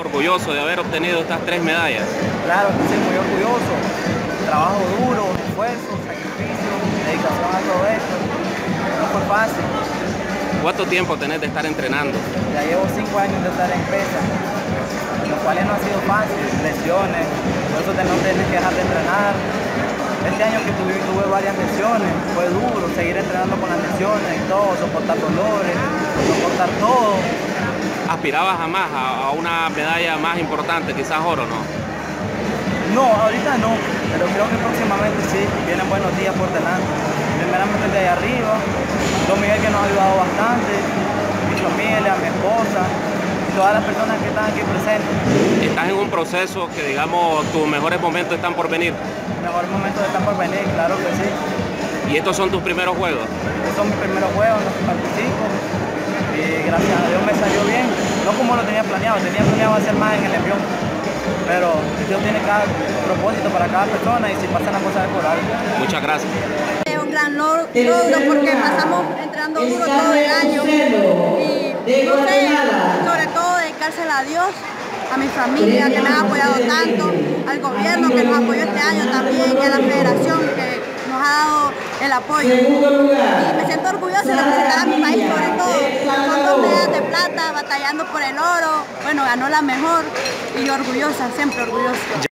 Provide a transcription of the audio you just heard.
orgulloso de haber obtenido estas tres medallas? Claro que sí, muy orgulloso. Trabajo duro, esfuerzo, sacrificio, dedicación a todo esto. No fue fácil. ¿Cuánto tiempo tenés de estar entrenando? Ya llevo cinco años de estar en pesa, los cuales no ha sido fácil, lesiones, por eso no tienes que dejar de entrenar. Este año que tuve, tuve varias lesiones, fue duro seguir entrenando con las lesiones y todo, soportar dolores, soportar todo. ¿Aspirabas a más, a, una medalla más importante, quizás oro, no? No, ahorita no, pero creo que próximamente sí, vienen buenos días por delante. Primeramente de ahí arriba, Don Miguel que nos ha ayudado bastante, mi familia, mi esposa, y todas las personas que están aquí presentes. Estás en un proceso que digamos tus mejores momentos están por venir. Mejores momentos están por venir, claro que sí. ¿Y estos son tus primeros juegos? Estos son mis primeros juegos los participo y gracias a Dios me salió. No como lo tenía planeado, tenía planeado hacer más en el avión. Pero Dios tiene cada propósito para cada persona y si pasan las cosas es por algo. Muchas gracias un gran logro porque pasamos entrenando duro todo el año y no sé, sobre todo dedicársela a Dios, a mi familia que me ha apoyado tanto, al gobierno que nos apoyó este año también y a la federación que nos ha dado el apoyo. Y me siento orgullosa de representar a mi país sobre todo. Son dos medallas de plata, batallando por el oro. Bueno, ganó la mejor y orgullosa, siempre orgullosa.